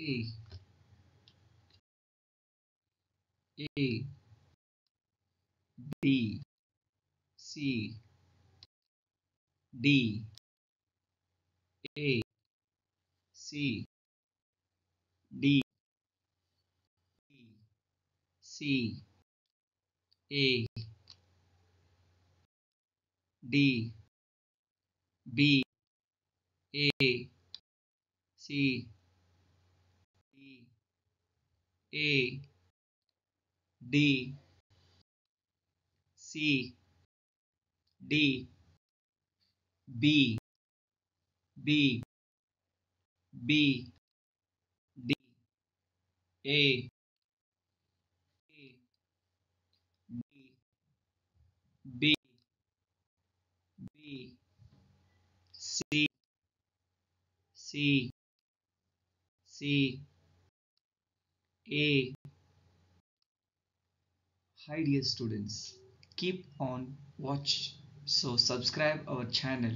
A A. B. C. D. A. C. D. C. A. D. B. A. C A D C D B B B D A D B B C C C A. Hi dear students, keep on watch. So subscribe our channel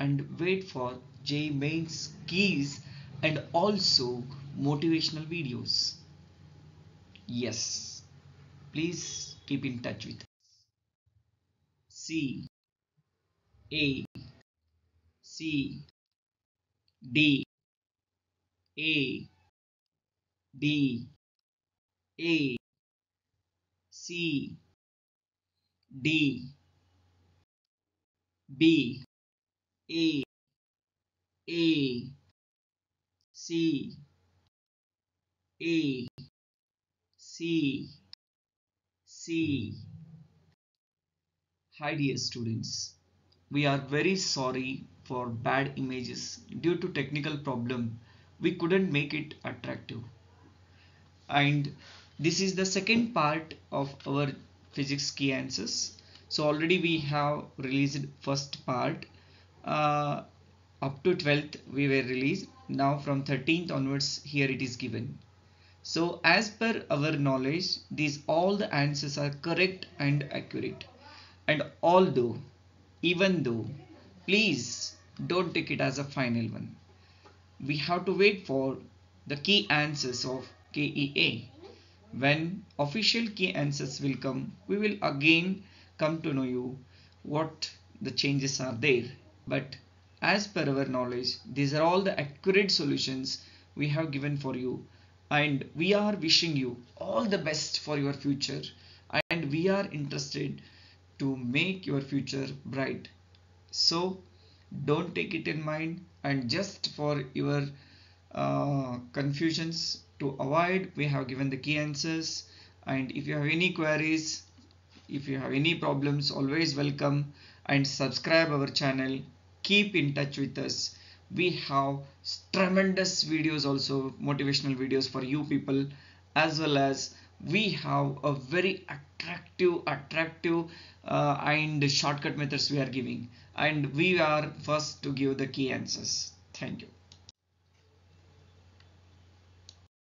and wait for JEE mains keys and also motivational videos. Yes, please keep in touch with us. C. A. C. D. A. D A C D B A A C A C C. Hi dear students, we are very sorry for bad images. Due to technical problem we couldn't make it attractive. And this is the second part of our physics key answers. So already we have released first part. Uh, up to 12th we were released. Now from 13th onwards here it is given. So as per our knowledge these all the answers are correct and accurate. And although even though please don't take it as a final one. We have to wait for the key answers of KEA when official key answers will come we will again come to know you what the changes are there. But as per our knowledge these are all the accurate solutions we have given for you. And we are wishing you all the best for your future. And we are interested to make your future bright. So don't take it in mind. And just for your uh, confusions to avoid we have given the key answers. And if you have any queries if you have any problems always welcome. And subscribe our channel. Keep in touch with us. We have tremendous videos also motivational videos for you people as well as we have a very attractive attractive uh, and shortcut methods we are giving. And we are first to give the key answers. Thank you